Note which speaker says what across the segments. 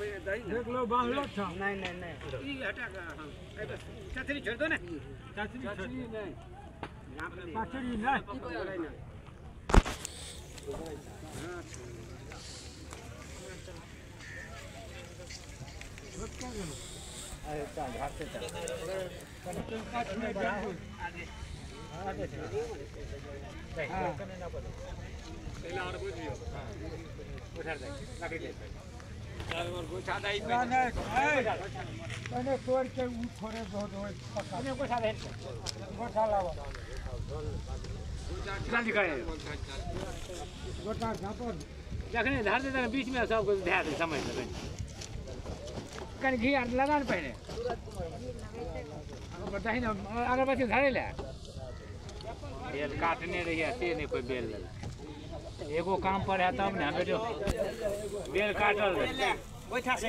Speaker 1: में
Speaker 2: देख लो बांधलो था
Speaker 3: नहीं नहीं नहीं
Speaker 1: ई हटा का हम ए छोड़ दो ना
Speaker 2: चाचरी
Speaker 1: चतरी नहीं
Speaker 2: चाचरी नहीं
Speaker 1: पकड़ाई हाँ
Speaker 3: अरे चल घाट से चल आगे चल
Speaker 1: पहले और बुझ लियो लकड़ी ले
Speaker 2: मैंने तोड़ के ऊ थोड़े बहुत पका।
Speaker 1: दे
Speaker 2: गोठा गोठा झापर
Speaker 1: जखने धार दे बीच में सब कुछ ध्यान दे समझ ले कन घी आर लगा न पहले। अगर बताही ना अगर बच्चे धरे ले। बेल काटने रही से नहीं कोई बेल ले एगो काम पर है तब ना बेटो बेल काटल रहे
Speaker 3: बैठा से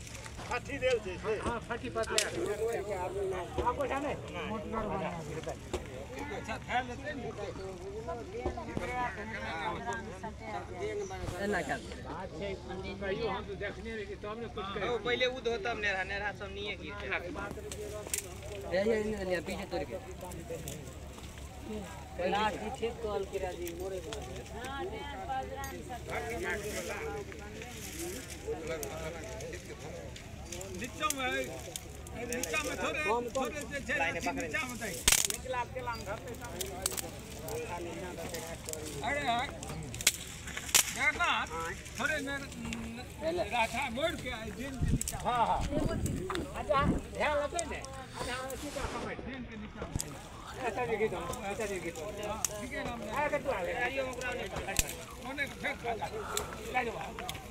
Speaker 2: हाथी देल छै
Speaker 1: हाँ पतले आपको जाने
Speaker 2: मोटगर बना अच्छा खा लेते हैं
Speaker 3: एना क्या
Speaker 1: बात छै कहियो हम तो देखने रही तब ने कुछ कहे
Speaker 3: पहले उ धोतम नेरा नेरा सब नहीं है ये ये ये पीछे तोड़ के लास्ट पीछे कॉल करा दी मोरे
Speaker 2: नीचा में नीचा में थोड़े थोड़े से छै नीचा में दे
Speaker 1: निकला के लाम घर पे
Speaker 2: अरे जगन्नाथ थोड़े ने राठा मोड़ के आए दिन के नीचा
Speaker 1: हाँ। हाँ अच्छा ध्यान लगे ने अच्छा सीधा समझ
Speaker 2: दिन के नीचा में
Speaker 1: ऐसा देखी तो ऐसा देखी तो
Speaker 2: ठीक है नाम
Speaker 1: आगे तू आगे
Speaker 3: गाड़ियों में ओकरा नहीं
Speaker 2: कोने फेंक खा
Speaker 1: ले जाओ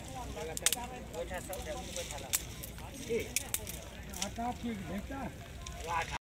Speaker 2: बैठा भेटा बैठा